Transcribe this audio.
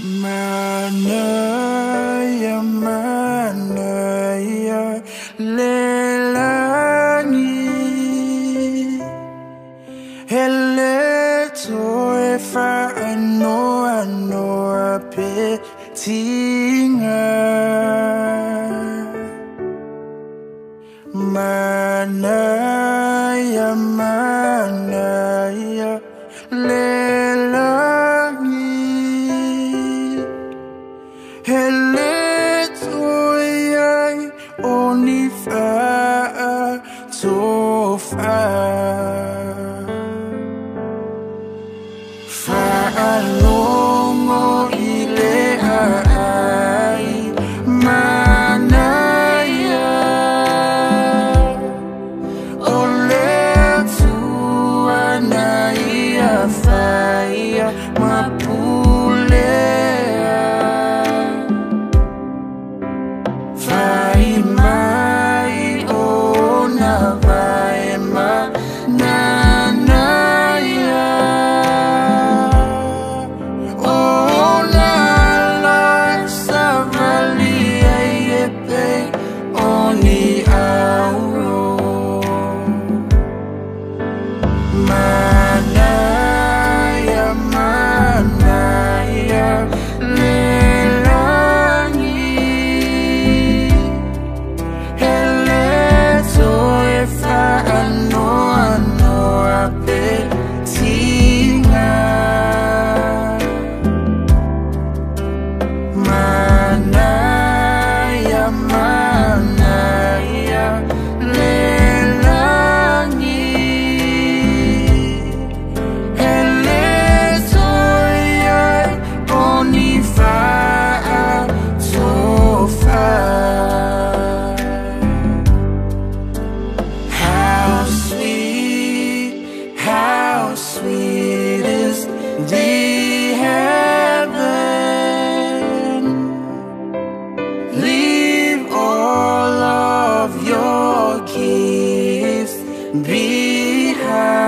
Mana ya Manaia, manaya, lelangi Hele toe fa ano Mana ya mana ya le lagi ni fair to fair. Fair. her.